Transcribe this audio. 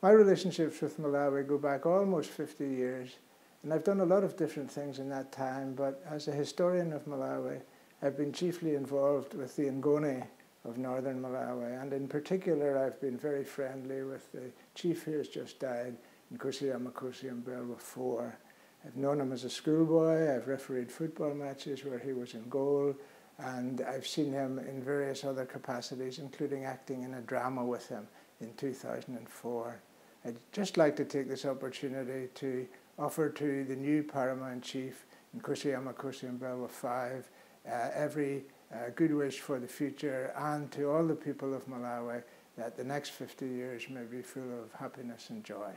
My relationships with Malawi go back almost 50 years, and I've done a lot of different things in that time, but as a historian of Malawi, I've been chiefly involved with the Ngoni of northern Malawi, and in particular I've been very friendly with the chief who has just died, Nkosi Amakosi Mbelwa IV. I've known him as a schoolboy, I've refereed football matches where he was in goal, and I've seen him in various other capacities, including acting in a drama with him in 2004. I'd just like to take this opportunity to offer to the new Paramount Chief, Nkosi Amakosi Mbelwa V, uh, every uh, good wish for the future and to all the people of Malawi that the next 50 years may be full of happiness and joy.